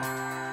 Bye.